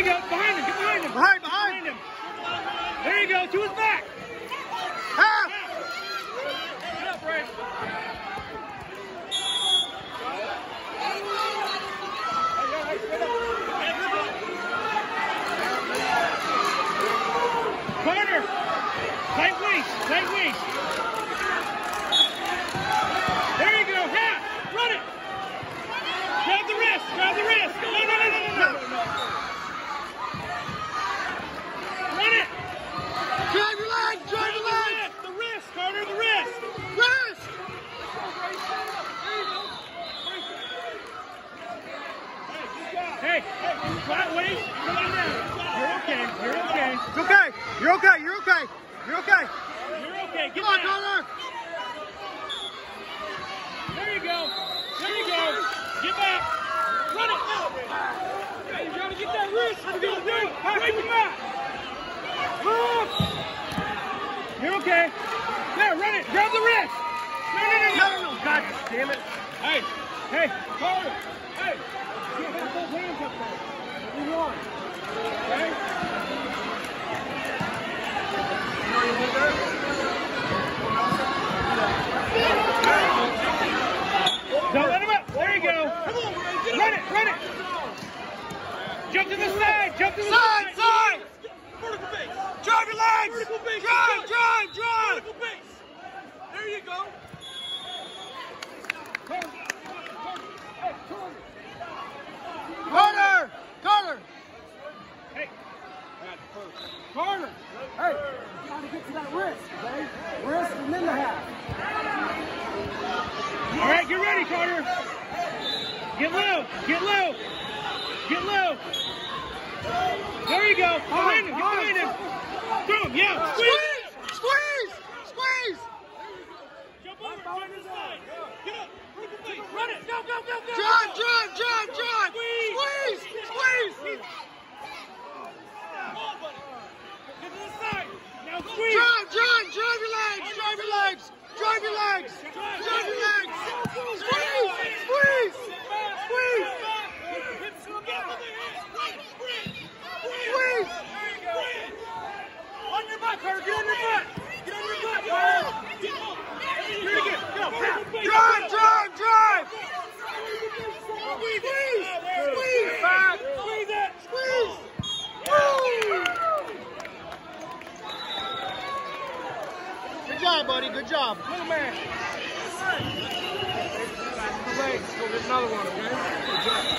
you go. Behind him. Get behind him. Behind, behind. behind him. There you go. To his back. Tight waist. Tight waist. Hey, flat waist. Come on down. You're okay. You're okay. It's okay. You're okay. You're okay. You're okay. You're okay. Get Come on. Connor. There you go. There you go. Get back. Run it. Hey, you gotta get that wrist. Let's go. Right, right from back. Move. You're okay. There, run it. Grab the wrist. No, no, no, no. No, no, no. God damn it. Hey, hey, Carter. Hey, you have both hands up there. What do you want? Okay? Don't let him up. There you go. Run it, run it. Jump to side. Jump to the Side, side. side. Vertical base. Drive your legs. Vertical base. Drive, drive, drive. Vertical base. There you go. Carter. Carter. Hey, Carter. Hey, you gotta get to that wrist, okay? Wrist and then the half. all right, get ready, Carter. Get low. Get low. Get low. There you go. Behind him. Get behind him. Him. Yeah. Squeeze. Squeeze, squeeze, squeeze. Jump over. To side. Get up. Run it. Go, go, go, go. Drive, drive, drive, drive. Squeeze, squeeze. Ball, buddy. Get to the side. Now squeeze. Drive, drive, drive your legs, drive your legs, drive your legs, drive your legs. Squeeze, squeeze, squeeze, Hips together. Sprint. squeeze. On your butt, Carter. Get on your butt. Get on your butt, Carter. Get up. Here it again. Go. Drive, drive, drive. Squeeze. Squeeze. Squeeze. Squeeze. Woo. Good job, buddy. Good job. Little man. Go get another one, okay? Good job.